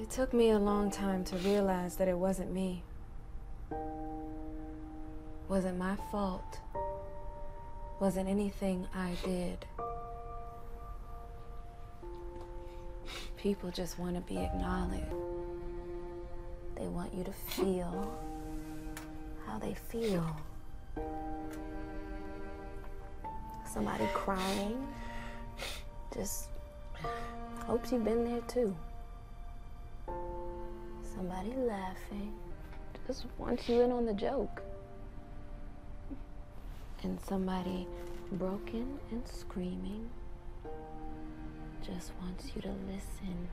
It took me a long time to realize that it wasn't me. Wasn't my fault. Wasn't anything I did. People just want to be acknowledged. They want you to feel how they feel. Somebody crying just hopes you've been there too. Somebody laughing just wants you in on the joke. And somebody broken and screaming just wants you to listen.